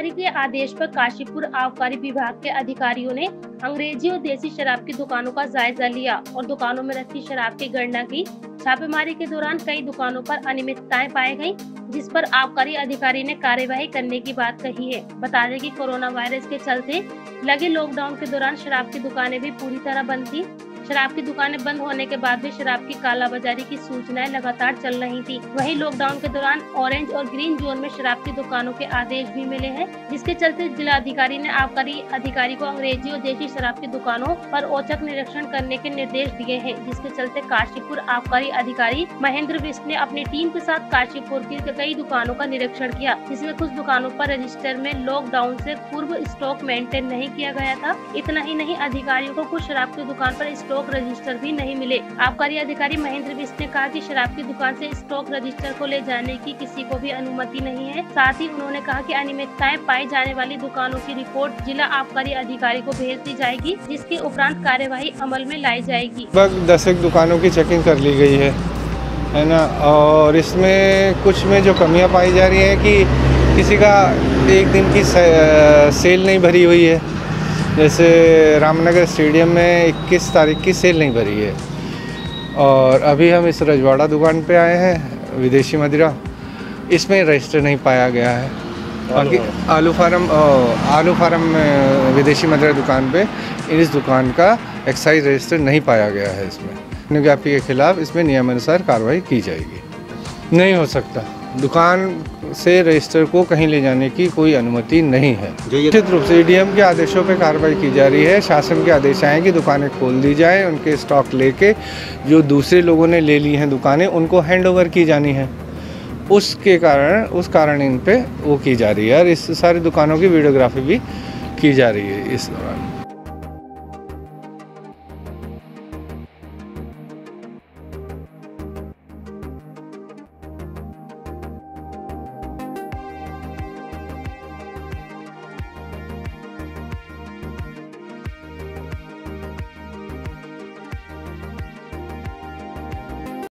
जिलाधिकारी के आदेश पर काशीपुर आबकारी विभाग के अधिकारियों ने अंग्रेज़ी और देसी शराब की दुकानों का जायजा लिया और दुकानों में रखी शराब की गणना की। छापेमारी के दौरान कई दुकानों पर अनियमितताएँ पाई गई जिस पर आबकारी अधिकारी ने कार्यवाही करने की बात कही है। बता दें कि कोरोना वायरस के चलते लगे लॉकडाउन के दौरान शराब की दुकानें भी पूरी तरह बंद थी। शराब की दुकानें बंद होने के बाद भी शराब की कालाबाजारी की सूचनाएँ लगातार चल रही थी। वहीं लॉकडाउन के दौरान ऑरेंज और ग्रीन जोन में शराब की दुकानों के आदेश भी मिले हैं, जिसके चलते जिला अधिकारी ने आबकारी अधिकारी को अंग्रेज़ी और देशी शराब की दुकानों पर औचक निरीक्षण करने के निर्देश दिए हैं, जिसके चलते काशीपुर आबकारी अधिकारी महेंद्र बिस्ट ने अपनी टीम के साथ काशीपुर की कई दुकानों का निरीक्षण किया। जिसमें कुछ दुकानों पर रजिस्टर में लॉकडाउन से पूर्व स्टॉक मेंटेन नहीं किया गया था। इतना ही नहीं, अधिकारियों को कुछ शराब की दुकान पर स्टॉक स्टॉक रजिस्टर भी नहीं मिले। आबकारी अधिकारी महेंद्र बिस्ट ने कहा कि शराब की दुकान से स्टॉक रजिस्टर को ले जाने की किसी को भी अनुमति नहीं है। साथ ही उन्होंने कहा कि अनियमितताएँ पाई जाने वाली दुकानों की रिपोर्ट जिला आबकारी अधिकारी को भेज दी जाएगी, जिसके उपरांत कार्यवाही अमल में लाई जाएगी। लगभग दस एक दुकानों की चेकिंग कर ली गई है है ना? और इसमें कुछ में जो कमियाँ पाई जा रही हैं कि किसी का एक दिन की सेल नहीं भरी हुई है। जैसे रामनगर स्टेडियम में 21 तारीख की सेल नहीं भरी है। और अभी हम इस रजवाड़ा दुकान पे आए हैं विदेशी मदिरा। इसमें रजिस्टर नहीं पाया गया है। बाकी आलू फार्म। आलू फार्म विदेशी मदिरा दुकान पे इस दुकान का एक्साइज रजिस्टर नहीं पाया गया है इसमें। निव्यापी के खिलाफ इसमें नियमानुसार कार्रवाई की जाएगी। नहीं हो सकता। दुकान से रजिस्टर को कहीं ले जाने की कोई अनुमति नहीं है। निश्चित रूप से डीएम के आदेशों पर कार्रवाई की जा रही है। शासन के आदेश आए कि दुकानें खोल दी जाए उनके स्टॉक लेके जो दूसरे लोगों ने ले ली हैं दुकानें उनको हैंड ओवर की जानी है। उसके कारण उस कारण इन पे वो की जा रही है और इस सारी दुकानों की वीडियोग्राफी भी की जा रही है इस दौरान।